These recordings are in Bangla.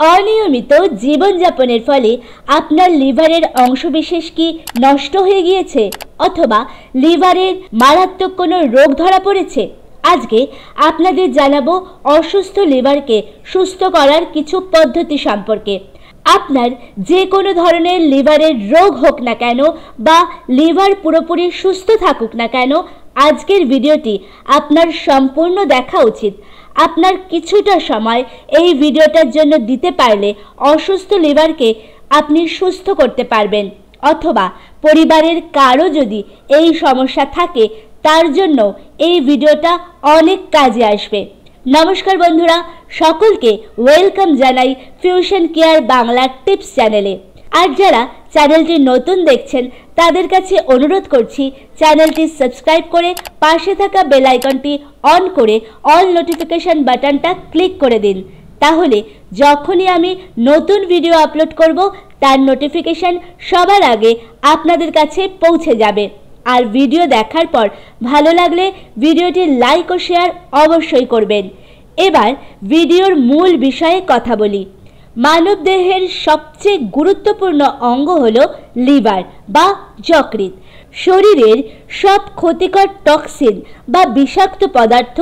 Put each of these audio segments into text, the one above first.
অনিয়মিত জীবনযাপনের ফলে আপনার লিভারের অংশবিশেষ কি নষ্ট হয়ে গিয়েছে অথবা লিভারের মারাত্মক কোনো রোগ ধরা পড়েছে? আজকে আপনাদের জানাব অসুস্থ লিভারকে সুস্থ করার কিছু পদ্ধতি সম্পর্কে। আপনার যে কোনো ধরনের লিভারের রোগ হোক না কেন বা লিভার পুরোপুরি সুস্থ থাকুক না কেন, আজকের ভিডিওটি আপনার সম্পূর্ণ দেখা উচিত। আপনার কিছুটা সময় এই ভিডিওটার জন্য দিতে পারলে অসুস্থ লিভারকে আপনি সুস্থ করতে পারবেন, অথবা পরিবারের কারও যদি এই সমস্যা থাকে, তার জন্য এই ভিডিওটা অনেক কাজে আসবে। নমস্কার বন্ধুরা, সকলকে ওয়েলকাম জানাই ফিউশন কেয়ার বাংলা টিপস চ্যানেলে আর যারা চ্যানেলটি নতুন দেখছেন, তাদের কাছে অনুরোধ করছি চ্যানেলটি সাবস্ক্রাইব করে পাশে থাকা বেল আইকনটি অন করে অল নোটিফিকেশন বাটনটা ক্লিক করে দিন। তাহলে যখনই আমি নতুন ভিডিও আপলোড করব, তার নোটিফিকেশন সবার আগে আপনাদের কাছে পৌঁছে যাবে। আর ভিডিও দেখার পর ভালো লাগলে ভিডিওটি লাইক ও শেয়ার অবশ্যই করবেন। এবার ভিডিওর মূল বিষয়ে কথা বলি। মানবদেহের সবচেয়ে গুরুত্বপূর্ণ অঙ্গ হল লিভার বা যকৃত শরীরের সব ক্ষতিকর টক্সিন বা বিষাক্ত পদার্থ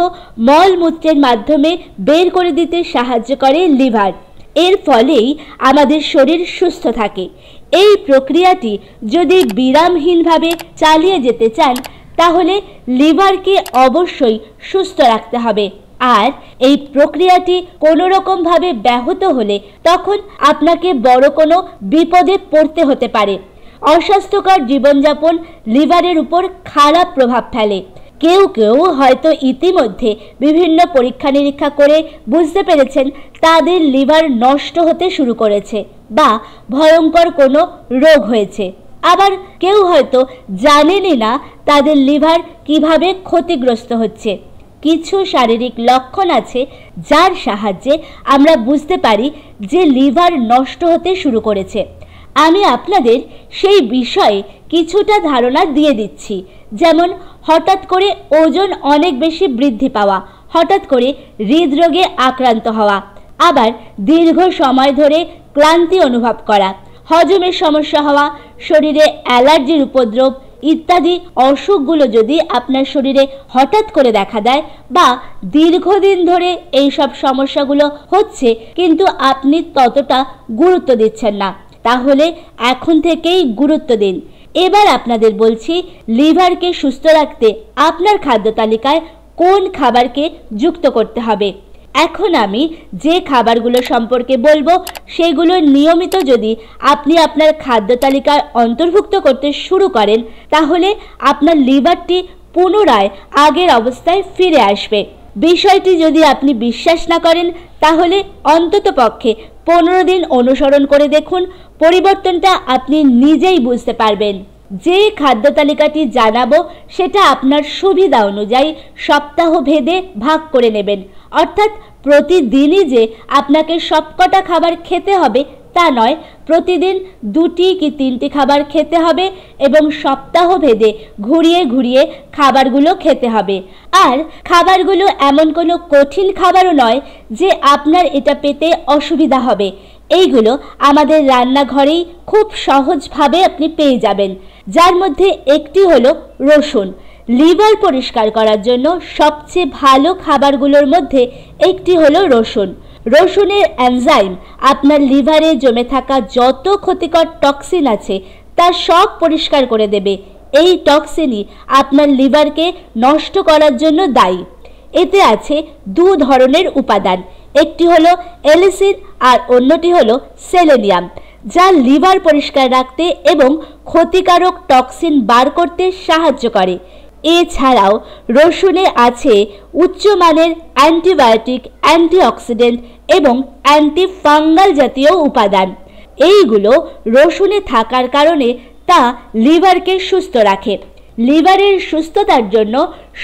মলমূত্রের মাধ্যমে বের করে দিতে সাহায্য করে লিভার। এর ফলেই আমাদের শরীর সুস্থ থাকে। এই প্রক্রিয়াটি যদি বিরামহীনভাবে চালিয়ে যেতে চান, তাহলে লিভারকে অবশ্যই সুস্থ রাখতে হবে। আর এই প্রক্রিয়াটি কোনো রকমভাবে ব্যাহত হলে তখন আপনাকে বড় কোনো বিপদে পড়তে হতে পারে। অস্বাস্থ্যকর জীবনযাপন লিভারের উপর খারাপ প্রভাব ফেলে। কেউ কেউ হয়তো ইতিমধ্যে বিভিন্ন পরীক্ষা নিরীক্ষা করে বুঝতে পেরেছেন তাদের লিভার নষ্ট হতে শুরু করেছে বা ভয়ঙ্কর কোনো রোগ হয়েছে। আবার কেউ হয়তো জানেনই না তাদের লিভার কীভাবে ক্ষতিগ্রস্ত হচ্ছে। কিছু শারীরিক লক্ষণ আছে যার সাহায্যে আমরা বুঝতে পারি যে লিভার নষ্ট হতে শুরু করেছে। আমি আপনাদের সেই বিষয়ে কিছুটা ধারণা দিয়ে দিচ্ছি। যেমন, হঠাৎ করে ওজন অনেক বেশি বৃদ্ধি পাওয়া, হঠাৎ করে হৃদরোগে আক্রান্ত হওয়া, আবার দীর্ঘ সময় ধরে ক্লান্তি অনুভব করা, হজমের সমস্যা হওয়া, শরীরে অ্যালার্জির উপদ্রব ইত্যাদি অসুখগুলো যদি আপনার শরীরে হঠাৎ করে দেখা দেয় বা দীর্ঘদিন ধরে এই সব সমস্যাগুলো হচ্ছে, কিন্তু আপনি ততটা গুরুত্ব দিচ্ছেন না। তাহলে এখন থেকেই গুরুত্ব দিন। এবার আপনাদের বলছি, লিভারকে সুস্থ রাখতে আপনার খাদ্য তালিকায় কোন খাবারকে যুক্ত করতে হবে। এখন আমি যে খাবারগুলো সম্পর্কে বলব, সেগুলো নিয়মিত যদি আপনি আপনার খাদ্য তালিকায় অন্তর্ভুক্ত করতে শুরু করেন, তাহলে আপনার লিভারটি পুনরায় আগের অবস্থায় ফিরে আসবে। বিষয়টি যদি আপনি বিশ্বাস না করেন, তাহলে অন্তত পক্ষে পনেরো দিন অনুসরণ করে দেখুন। পরিবর্তনটা আপনি নিজেই বুঝতে পারবেন। যে খাদ্য তালিকাটি জানাব, সেটা আপনার সুবিধা অনুযায়ী সপ্তাহ ভেদে ভাগ করে নেবেন। অর্থাৎ প্রতিদিনই যে আপনাকে সবকটা খাবার খেতে হবে, তা নয়। প্রতিদিন দুটি কি তিনটি খাবার খেতে হবে এবং সপ্তাহ ভেদে ঘুরিয়ে ঘুরিয়ে খাবারগুলো খেতে হবে। আর খাবারগুলো এমন কোনো কঠিন খাবারও নয় যে আপনার এটা পেতে অসুবিধা হবে। এইগুলো আমাদের রান্নাঘরেই খুব সহজভাবে আপনি পেয়ে যাবেন। যার মধ্যে একটি হলো রসুন। লিভার পরিষ্কার করার জন্য সবচেয়ে ভালো খাবারগুলোর মধ্যে একটি হলো রসুন। রসুনের অ্যানজাইম আপনার লিভারে জমে থাকা যত ক্ষতিকর টক্সিন আছে, তা সব পরিষ্কার করে দেবে। এই টক্সিনই আপনার লিভারকে নষ্ট করার জন্য দায়ী। এতে আছে দু ধরনের উপাদান, একটি হলো এলিসিন আর অন্যটি হলো সেলেনিয়াম, যা লিভার পরিষ্কার রাখতে এবং ক্ষতিকারক টক্সিন বার করতে সাহায্য করে। এছাড়াও রসুনে আছে উচ্চমানের অ্যান্টিবায়োটিক, অ্যান্টিঅক্সিডেন্ট এবং অ্যান্টিফাঙ্গাল জাতীয় উপাদান। এইগুলো রসুনে থাকার কারণে তা লিভারকে সুস্থ রাখে। লিভারের সুস্থতার জন্য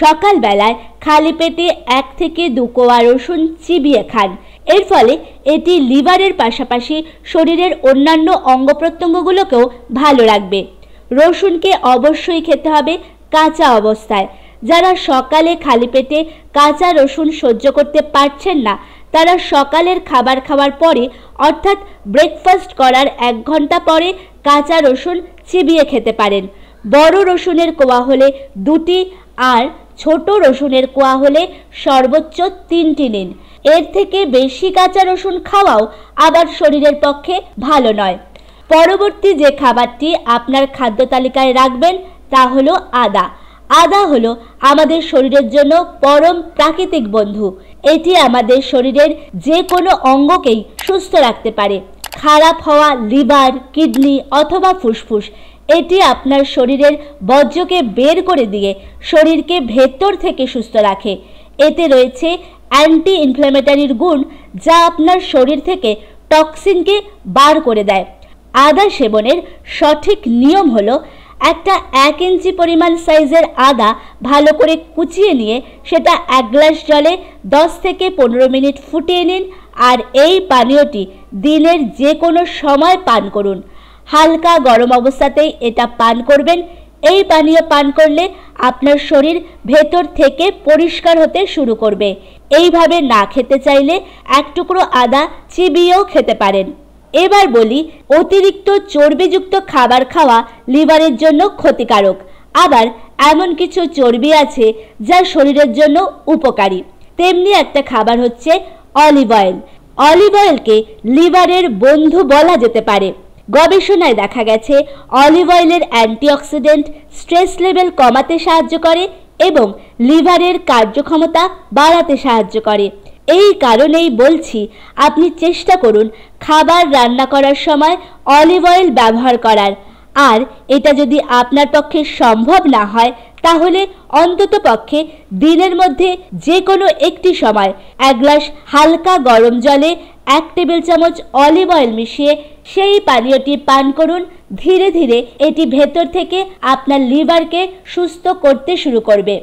সকালবেলায় খালি পেটে এক থেকে দু কোয়া রসুন চিবিয়ে খান। এর ফলে এটি লিভারের পাশাপাশি শরীরের অন্যান্য অঙ্গ প্রত্যঙ্গগুলোকেও ভালো রাখবে। রসুনকে অবশ্যই খেতে হবে কাঁচা অবস্থায়। যারা সকালে খালি পেটে কাঁচা রসুন সহ্য করতে পারছেন না, তারা সকালের খাবার খাওয়ার পরে, অর্থাৎ ব্রেকফাস্ট করার এক ঘণ্টা পরে কাঁচা রসুন চিবিয়ে খেতে পারেন। বড় রসুনের কোয়া হলে দুটি আর ছোট রসুনের কোয়া হলে সর্বোচ্চ তিনটি নিন। এর থেকে বেশি কাঁচা রসুন খাওয়াও আবার শরীরের পক্ষে ভালো নয়। পরবর্তী যে খাবারটি আপনার খাদ্য তালিকায় রাখবেন তা হলো আদা। আদা হলো আমাদের শরীরের জন্য পরম প্রাকৃতিক বন্ধু। এটি আমাদের শরীরের যে কোনো অঙ্গকেই সুস্থ রাখতে পারে। খারাপ হওয়া লিভার, কিডনি অথবা ফুসফুস, এটি আপনার শরীরের বর্জ্যকে বের করে দিয়ে শরীরকে ভেতর থেকে সুস্থ রাখে। এতে রয়েছে অ্যান্টি ইনফ্ল্যামেটারির গুণ যা আপনার শরীর থেকে টক্সিনকে বার করে দেয়। আদা সেবনের সঠিক নিয়ম হলো একটা এক ইঞ্চি পরিমাণ সাইজের আদা ভালো করে কুচিয়ে নিয়ে সেটা এক গ্লাস জলে দশ থেকে পনেরো মিনিট ফুটিয়ে নিন আর এই পানীয়টি দিনের যে কোনো সময় পান করুন। হালকা গরম অবস্থাতেই এটা পান করবেন। এই পানীয় পান করলে আপনার শরীর ভেতর থেকে পরিষ্কার হতে শুরু করবে। এইভাবে না খেতে চাইলে এক টুকরো আদা চিবিয়েও খেতে পারেন। এবার বলি, অতিরিক্ত চর্বিযুক্ত খাবার খাওয়া লিভারের জন্য ক্ষতিকারক। আবার এমন কিছু চর্বি আছে যা শরীরের জন্য উপকারী। তেমনি একটা খাবার হচ্ছে অলিভ অয়েল। অলিভ অয়েলকে লিভারের বন্ধু বলা যেতে পারে। গবেষণায় দেখা গেছে, অলিভ অয়েলের অ্যান্টিঅক্সিডেন্ট স্ট্রেস লেভেল কমাতে সাহায্য করে এবং লিভারের কার্যক্ষমতা বাড়াতে সাহায্য করে। এই কারণেই বলছি, আপনি চেষ্টা করুন খাবার রান্না করার সময় অলিভ অয়েল ব্যবহার করার। আর এটা যদি আপনার পক্ষে সম্ভব না হয়, তাহলে অন্তত পক্ষে দিনের মধ্যে যে কোনো একটি সময় এক গ্লাস হালকা গরম জলে এক টেবিল চামচ অলিভ অয়েল মিশিয়ে সেই পানীয়টি পান করুন। ধীরে ধীরে এটি ভেতর থেকে আপনার লিভারকে সুস্থ করতে শুরু করবে।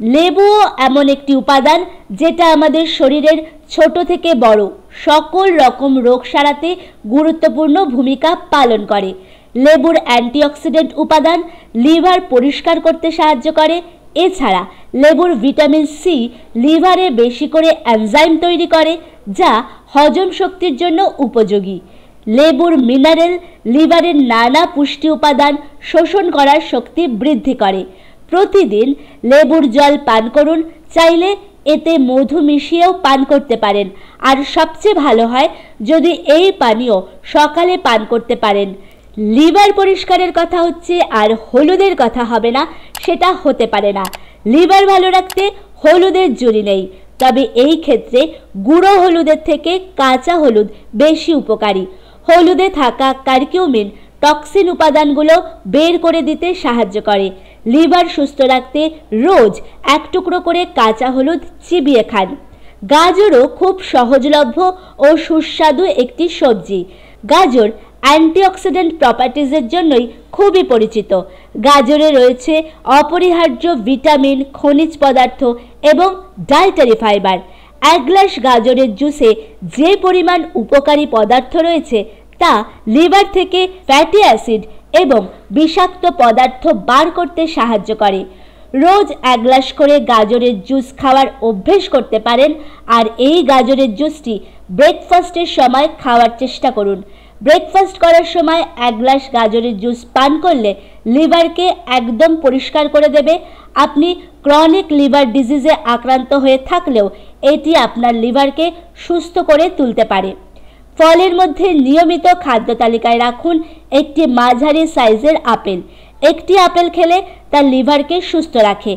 লেবুও এমন একটি উপাদান যেটা আমাদের শরীরের ছোট থেকে বড় সকল রকম রোগ সারাতে গুরুত্বপূর্ণ ভূমিকা পালন করে। লেবুর অ্যান্টিঅক্সিডেন্ট উপাদান লিভার পরিষ্কার করতে সাহায্য করে। এছাড়া লেবুর ভিটামিন সি লিভারে বেশি করে অ্যানজাইম তৈরি করে, যা হজম শক্তির জন্য উপযোগী। লেবুর মিনারেল লিভারের নানা পুষ্টি উপাদান শোষণ করার শক্তি বৃদ্ধি করে। প্রতিদিন লেবুর জল পান করুন, চাইলে এতে মধু মিশিয়েও পান করতে পারেন। আর সবচেয়ে ভালো হয় যদি এই পানীয় সকালে পান করতে পারেন। লিভার পরিষ্কারের কথা হচ্ছে আর হলুদের কথা হবে না, সেটা হতে পারে না। লিভার ভালো রাখতে হলুদের জুড়ি নেই। তবে এই ক্ষেত্রে গুঁড়ো হলুদের থেকে কাঁচা হলুদ বেশি উপকারী। হলুদে থাকা কার্কিউমিন টক্সিন উপাদানগুলো বের করে দিতে সাহায্য করে। লিভার সুস্থ রাখতে রোজ এক টুকরো করে কাঁচা হলুদ চিবিয়ে খান। গাজরও খুব সহজলভ্য ও সুস্বাদু একটি সবজি। গাজর অ্যান্টিঅক্সিডেন্ট প্রপার্টিজের জন্যই খুবই পরিচিত। গাজরে রয়েছে অপরিহার্য ভিটামিন, খনিজ পদার্থ এবং ডায়েটারি ফাইবার। এক গ্লাস গাজরের জুসে যে পরিমাণ উপকারী পদার্থ রয়েছে তা লিভার থেকে ফ্যাটি অ্যাসিড এবং বিষাক্ত পদার্থ বার করতে সাহায্য করে। রোজ এক গ্লাস করে গাজরের জুস খাওয়ার অভ্যেস করতে পারেন আর এই গাজরের জুসটি ব্রেকফাস্টের সময় খাওয়ার চেষ্টা করুন। ব্রেকফাস্ট করার সময় এক গ্লাস গাজরের জুস পান করলে লিভারকে একদম পরিষ্কার করে দেবে। আপনি ক্রনিক লিভার ডিজিজে আক্রান্ত হয়ে থাকলেও এটি আপনার লিভারকে সুস্থ করে তুলতে পারে। ফলের মধ্যে নিয়মিত খাদ্য তালিকায় রাখুন একটি মাঝারি সাইজের আপেল। একটি আপেল খেলে তার লিভারকে সুস্থ রাখে।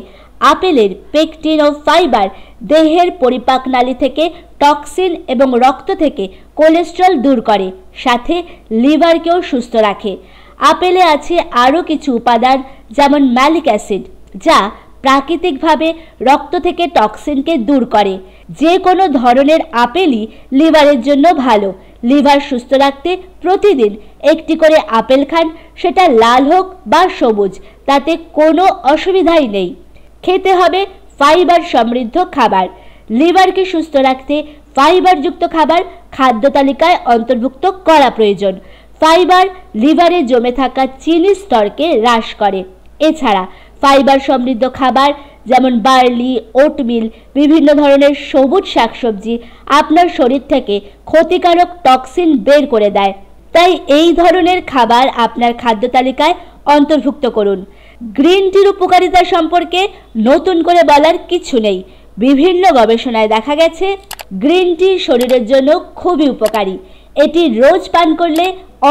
আপেলের পেকটিন ও ফাইবার দেহের পরিপাক নালী থেকে টক্সিন এবং রক্ত থেকে কোলেস্ট্রল দূর করে, সাথে লিভারকেও সুস্থ রাখে। আপেলে আছে আরও কিছু উপাদান যেমন ম্যালিক অ্যাসিড, যা প্রাকৃতিকভাবে রক্ত থেকে টক্সিনকে দূর করে। যে কোনো ধরনের আপেলই লিভারের জন্য ভালো। লিভার সুস্থ রাখতে প্রতিদিন একটি করে আপেল খান, সেটা লাল হোক বা সবুজ, তাতে কোনো অসুবিধাই নেই। খেতে হবে ফাইবার সমৃদ্ধ খাবার। লিভারকে সুস্থ রাখতে ফাইবারযুক্ত খাবার খাদ্য তালিকায় অন্তর্ভুক্ত করা প্রয়োজন। ফাইবার লিভারে জমে থাকা চিনি স্তরকে হ্রাস করে। এছাড়া ফাইবার সমৃদ্ধ খাবার যেমন বার্লি, ওটমিল, বিভিন্ন ধরনের সবুজ শাকসবজি আপনার শরীর থেকে ক্ষতিকারক টক্সিন বের করে দেয়। তাই এই ধরনের খাবার আপনার খাদ্য তালিকায় অন্তর্ভুক্ত করুন। গ্রিন টির উপকারিতা সম্পর্কে নতুন করে বলার কিছু নেই। বিভিন্ন গবেষণায় দেখা গেছে, গ্রিন টি শরীরের জন্য খুবই উপকারী। এটি রোজ পান করলে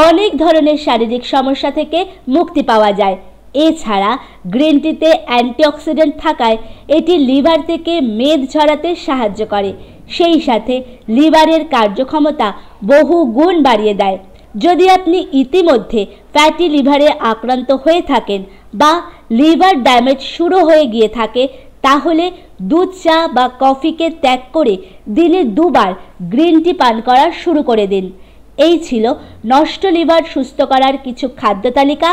অনেক ধরনের শারীরিক সমস্যা থেকে মুক্তি পাওয়া যায়। এছাড়া গ্রিন টিতে অ্যান্টিঅক্সিডেন্ট থাকায় এটি লিভার থেকে মেদ ঝরাতে সাহায্য করে। সেই সাথে লিভারের কার্যক্ষমতা বহু গুণ বাড়িয়ে দেয়। যদি আপনি ইতিমধ্যে ফ্যাটি লিভারে আক্রান্ত হয়ে থাকেন বা লিভার ড্যামেজ শুরু হয়ে গিয়ে থাকে, তাহলে দুধ, চা বা কফিকে ত্যাগ করে দিনে দুবার গ্রিন টি পান করা শুরু করে দিন। এই ছিল নষ্ট লিভার সুস্থ করার কিছু খাদ্য তালিকা।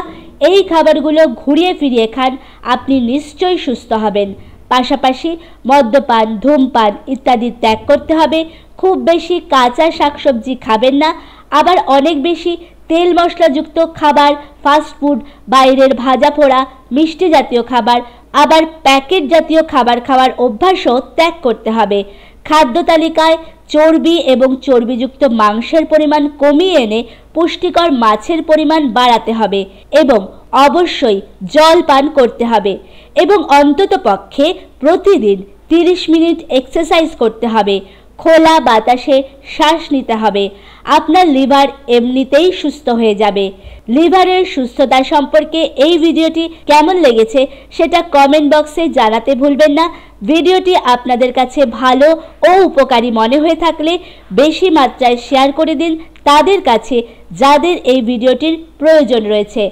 এই খাবারগুলো ঘুরিয়ে ফিরিয়ে খান, আপনি নিশ্চয়ই সুস্থ হবেন। পাশাপাশি মদ্যপান, ধূমপান ইত্যাদি ত্যাগ করতে হবে। খুব বেশি কাঁচা শাকসবজি খাবেন না। আবার অনেক বেশি তেল মশলাযুক্ত খাবার ফাস্টফুড বাইরের ভাজা পোড়া, মিষ্টি জাতীয় খাবার, আবার প্যাকেট জাতীয় খাবার খাওয়ার অভ্যাসও ত্যাগ করতে হবে। খাদ্য তালিকায় চর্বি এবং চর্বিযুক্ত মাংসের পরিমাণ কমিয়ে এনে পুষ্টিকর মাছের পরিমাণ বাড়াতে হবে এবং অবশ্যই জল পান করতে হবে এবং অন্ততপক্ষে প্রতিদিন তিরিশ মিনিট এক্সারসাইজ করতে হবে। খোলা বাতাসে শ্বাস নিতে হবে। আপনার লিভার এমনিতেই সুস্থ হয়ে যাবে। লিভারের সুস্থতা সম্পর্কে এই ভিডিওটি কেমন লেগেছে সেটা কমেন্ট বক্সে জানাতে ভুলবেন না। ভিডিওটি আপনাদের কাছে ভালো ও উপকারী মনে হয়ে থাকলে বেশি মাত্রায় শেয়ার করে দিন। তাদের কাছে যাদের এই ভিডিওটির প্রয়োজন রয়েছে।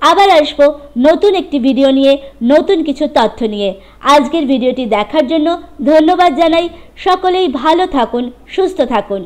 আবার আসব নতুন একটি ভিডিও নিয়ে, নতুন কিছু তথ্য নিয়ে। আজকের ভিডিওটি দেখার জন্য ধন্যবাদ জানাই। সকলেই ভালো থাকুন, সুস্থ থাকুন।